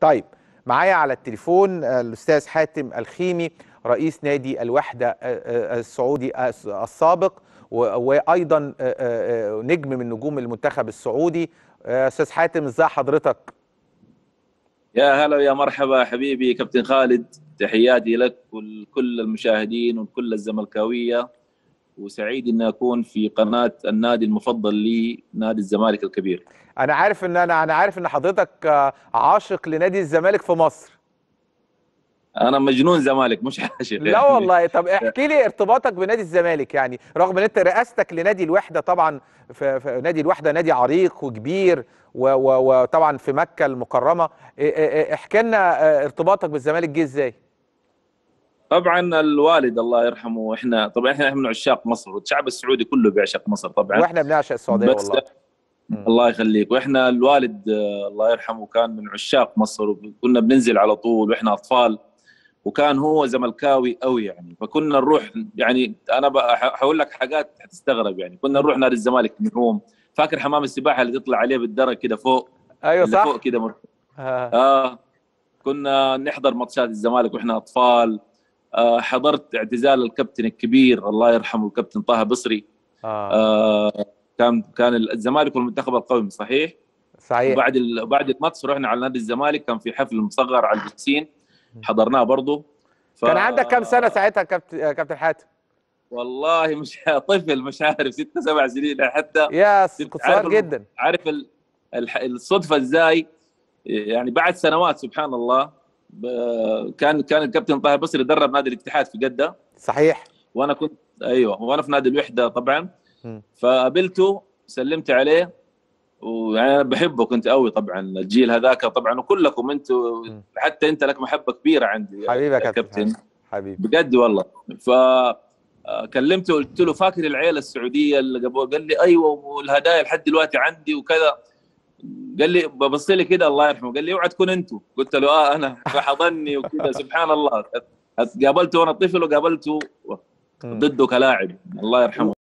طيب معايا على التليفون الأستاذ حاتم الخيمي رئيس نادي الوحدة السعودي السابق وأيضا نجم من نجوم المنتخب السعودي. أستاذ حاتم ازي حضرتك؟ يا هلا يا مرحبا حبيبي كابتن خالد. تحياتي لك ولكل المشاهدين وكل الزملكاوية. وسعيد إني أكون في قناة النادي المفضل لي نادي الزمالك الكبير. أنا عارف إن أنا أنا عارف إن حضرتك عاشق لنادي الزمالك في مصر. أنا مجنون زمالك مش عاشق. لا يعني. والله. طب احكي لي ارتباطك بنادي الزمالك يعني رغم إن أنت رئاستك لنادي الوحدة طبعا في, في نادي الوحدة نادي عريق وكبير وطبعا في مكة المكرمة احكي لنا ارتباطك بالزمالك جه إزاي؟ طبعا الوالد الله يرحمه إحنا طبعا إحنا من عشاق مصر والشعب السعودي كله بيعشق مصر طبعا. وإحنا بنعشق السعودية والله. الله يخليك. وإحنا الوالد الله يرحمه كان من عشاق مصر وكنا بننزل على طول وإحنا أطفال وكان هو زملكاوي قوي يعني. فكنا نروح يعني أنا هقول لك حاجات حتستغرب يعني. كنا نروح نادي الزمالك نعوم. فاكر حمام السباحة اللي تطلع عليه بالدرج كده فوق؟ أيوه صح. فوق كده مر... آه. آه. كنا نحضر ماتشات الزمالك وإحنا أطفال. حضرت اعتزال الكابتن الكبير الله يرحمه الكابتن طه بصري آه. آه كان كان الزمالك والمنتخب القومي صحيح؟ صحيح وبعد. بعد الماتش رحنا على نادي الزمالك كان في حفل مصغر على البسين حضرناه برضه ف... كان عندك كم سنة ساعتها كابتن كابتن حاتم؟ والله مش طفل مش عارف ست سبع سنين حتى يا صغير جدا عارف ال... الصدفة إزاي يعني بعد سنوات سبحان الله. كان كان الكابتن طاهر بصري درب نادي الاتحاد في جدة. صحيح. وأنا كنت أيوه وأنا في نادي الوحدة طبعا. فقابلته سلمت عليه ويعني أنا بحبه كنت قوي طبعا. الجيل هذاك طبعا وكلكم أنتم حتى أنت لك محبة كبيرة عندي حبيبي يا كابتن حبيبي. بجد والله. ف كلمته قلت له فاكر العيلة السعودية اللي قبل قال لي أيوه والهدايا لحد دلوقتي عندي وكذا. قال لي ببص لي كده الله يرحمه قال لي اوعى تكون أنتوا. قلت له آه أنا فحضني وكذا سبحان الله. قابلته وأنا طفل وقابلته ضده كلاعب الله يرحمه.